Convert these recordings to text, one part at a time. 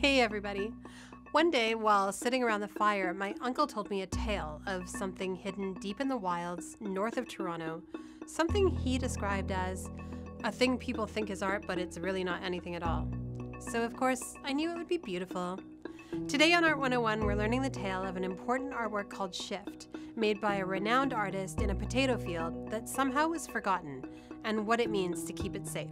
Hey, everybody. One day, while sitting around the fire, my uncle told me a tale of something hidden deep in the wilds north of Toronto, something he described as a thing people think is art, but it's really not anything at all. So, of course, I knew it would be beautiful. Today on Art 101, we're learning the tale of an important artwork called Shift, made by a renowned artist in a potato field that somehow was forgotten, and what it means to keep it safe.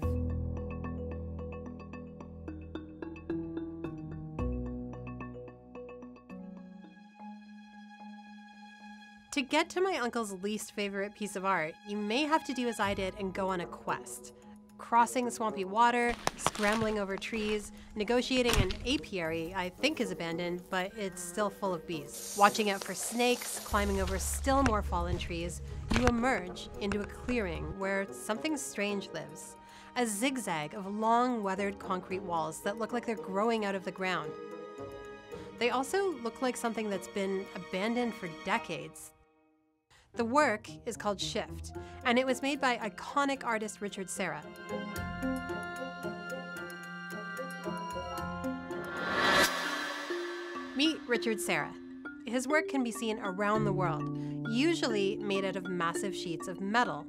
To get to my uncle's least favorite piece of art, you may have to do as I did and go on a quest. Crossing swampy water, scrambling over trees, negotiating an apiary I think is abandoned, but it's still full of bees. Watching out for snakes, climbing over still more fallen trees, you emerge into a clearing where something strange lives. A zigzag of long, weathered concrete walls that look like they're growing out of the ground. They also look like something that's been abandoned for decades. The work is called Shift, and it was made by iconic artist Richard Serra. Meet Richard Serra. His work can be seen around the world, usually made out of massive sheets of metal.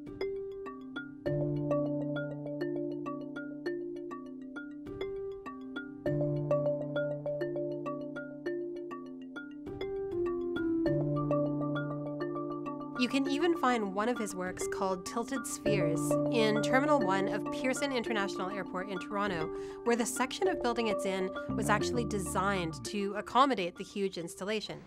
Even find one of his works called Tilted Spheres in Terminal 1 of Pearson International Airport in Toronto, where the section of building it's in was actually designed to accommodate the huge installation.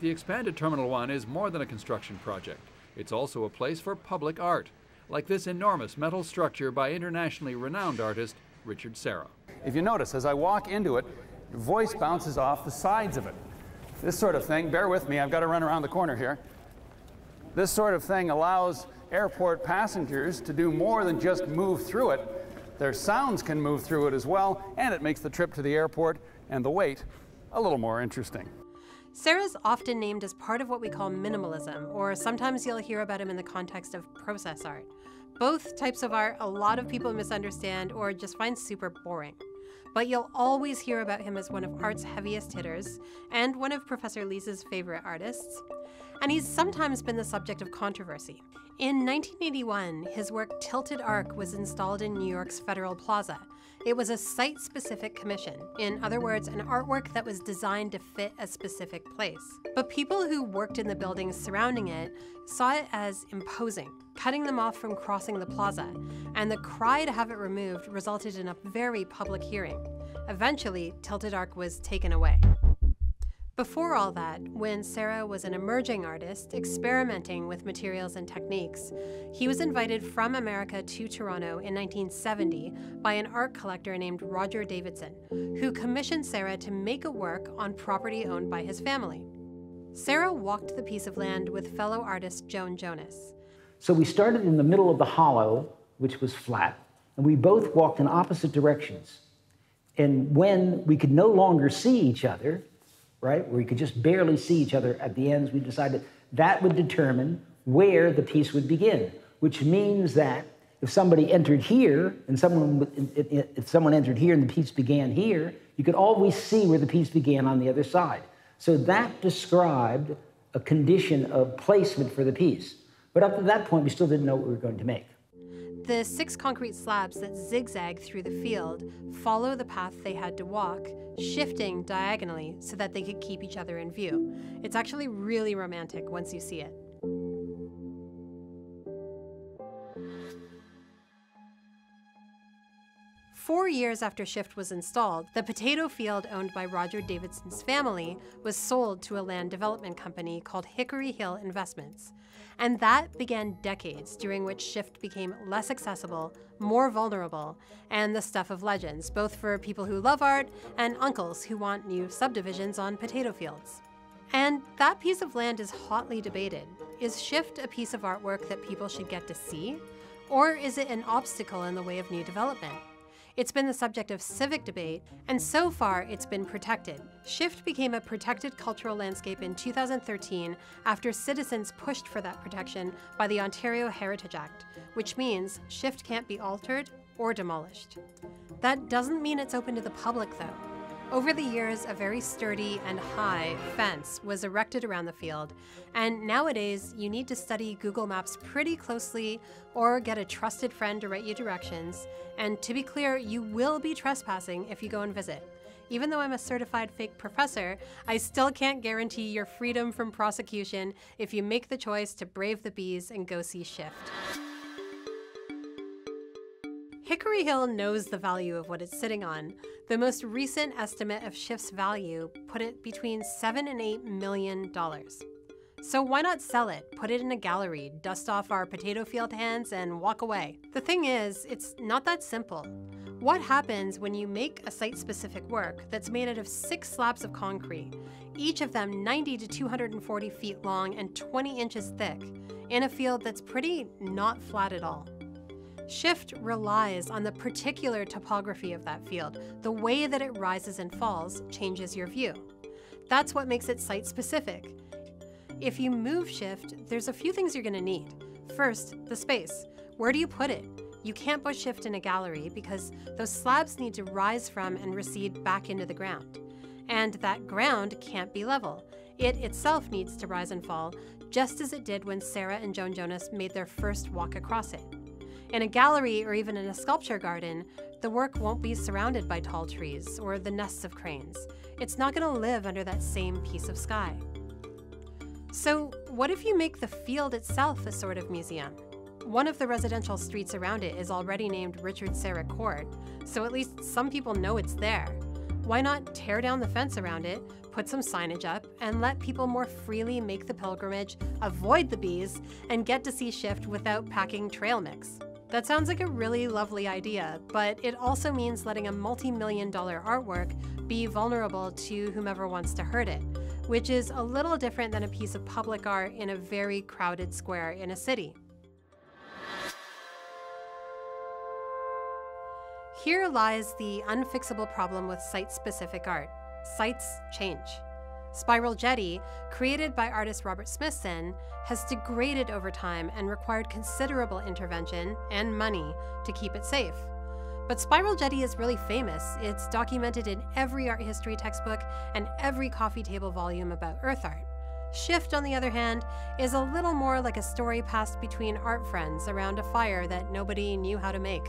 The expanded Terminal 1 is more than a construction project. It's also a place for public art, like this enormous metal structure by internationally renowned artist Richard Serra. If you notice, as I walk into it, voice bounces off the sides of it. This sort of thing, bear with me, I've got to run around the corner here. This sort of thing allows airport passengers to do more than just move through it. Their sounds can move through it as well, and it makes the trip to the airport and the wait a little more interesting. Serra's often named as part of what we call minimalism, or sometimes you'll hear about him in the context of process art. Both types of art a lot of people misunderstand or just find super boring. But you'll always hear about him as one of art's heaviest hitters and one of Professor Lees's favorite artists and he's sometimes been the subject of controversy. In 1981, his work Tilted Arc was installed in New York's Federal Plaza. It was a site specific commission, in other words, an artwork that was designed to fit a specific place. But people who worked in the buildings surrounding it saw it as imposing, cutting them off from crossing the plaza, and the cry to have it removed resulted in a very public hearing. Eventually, Tilted Arc was taken away. Before all that, when Serra was an emerging artist experimenting with materials and techniques, he was invited from America to Toronto in 1970 by an art collector named Roger Davidson, who commissioned Serra to make a work on property owned by his family. Serra walked the piece of land with fellow artist Joan Jonas. So we started in the middle of the hollow, which was flat, and we both walked in opposite directions. And when we could no longer see each other, right, where you could just barely see each other at the ends, we decided that would determine where the piece would begin, which means that if somebody entered here and someone if someone entered here and the piece began here, you could always see where the piece began on the other side. So that described a condition of placement for the piece. But up to that point, we still didn't know what we were going to make. The six concrete slabs that zigzag through the field follow the path they had to walk, shifting diagonally so that they could keep each other in view. It's actually really romantic once you see it. Four years after Shift was installed, the potato field owned by Roger Davidson's family was sold to a land development company called Hickory Hill Investments. And that began decades during which Shift became less accessible, more vulnerable, and the stuff of legends, both for people who love art and uncles who want new subdivisions on potato fields. And that piece of land is hotly debated. Is Shift a piece of artwork that people should get to see? Or is it an obstacle in the way of new development? It's been the subject of civic debate, and so far it's been protected. Shift became a protected cultural landscape in 2013 after citizens pushed for that protection by the Ontario Heritage Act, which means Shift can't be altered or demolished. That doesn't mean it's open to the public, though. Over the years, a very sturdy and high fence was erected around the field, and nowadays you need to study Google Maps pretty closely or get a trusted friend to write you directions. And to be clear, you will be trespassing if you go and visit. Even though I'm a certified fake professor, I still can't guarantee your freedom from prosecution if you make the choice to brave the bees and go see Shift. Hickory Hill knows the value of what it's sitting on. The most recent estimate of Shift's value put it between 7 and 8 million dollars. So why not sell it, put it in a gallery, dust off our potato field hands, and walk away? The thing is, it's not that simple. What happens when you make a site specific work that's made out of six slabs of concrete, each of them 90 to 240 feet long and 20 inches thick, in a field that's pretty not flat at all? Shift relies on the particular topography of that field. The way that it rises and falls changes your view. That's what makes it site specific. If you move shift, there's a few things you're going to need. First, the space. Where do you put it? You can't put shift in a gallery because those slabs need to rise from and recede back into the ground. And that ground can't be level. It itself needs to rise and fall, just as it did when Serra and Joan Jonas made their first walk across it. In a gallery or even in a sculpture garden, the work won't be surrounded by tall trees or the nests of cranes. It's not going to live under that same piece of sky. So, what if you make the field itself a sort of museum? One of the residential streets around it is already named Richard Serra Court, so at least some people know it's there. Why not tear down the fence around it, put some signage up, and let people more freely make the pilgrimage, avoid the bees, and get to see Shift without packing trail mix? That sounds like a really lovely idea, but it also means letting a multi million dollar artwork be vulnerable to whomever wants to hurt it which is a little different than a piece of public art in a very crowded square in a city. Here lies the unfixable problem with site-specific art. Sites change. Spiral Jetty, created by artist Robert Smithson, has degraded over time and required considerable intervention and money to keep it safe. But Spiral Jetty is really famous. It's documented in every art history textbook and every coffee table volume about Earth art. Shift, on the other hand, is a little more like a story passed between art friends around a fire that nobody knew how to make.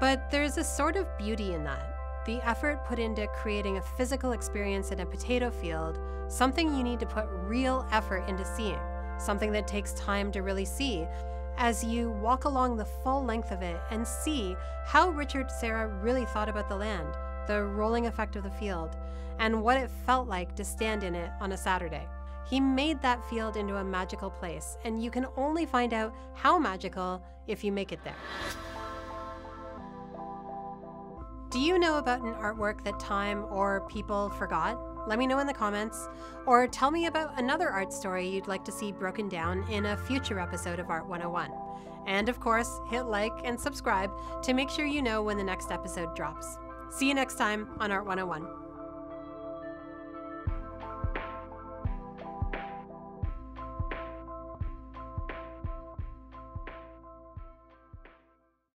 But there's a sort of beauty in that. The effort put into creating a physical experience in a potato field, something you need to put real effort into seeing, something that takes time to really see, as you walk along the full length of it and see how Richard Serra really thought about the land, the rolling effect of the field, and what it felt like to stand in it on a Saturday. He made that field into a magical place, and you can only find out how magical if you make it there. Do you know about an artwork that time or people forgot? Let me know in the comments, or tell me about another art story you'd like to see broken down in a future episode of Art 101. And of course, hit like and subscribe to make sure you know when the next episode drops. See you next time on Art 101.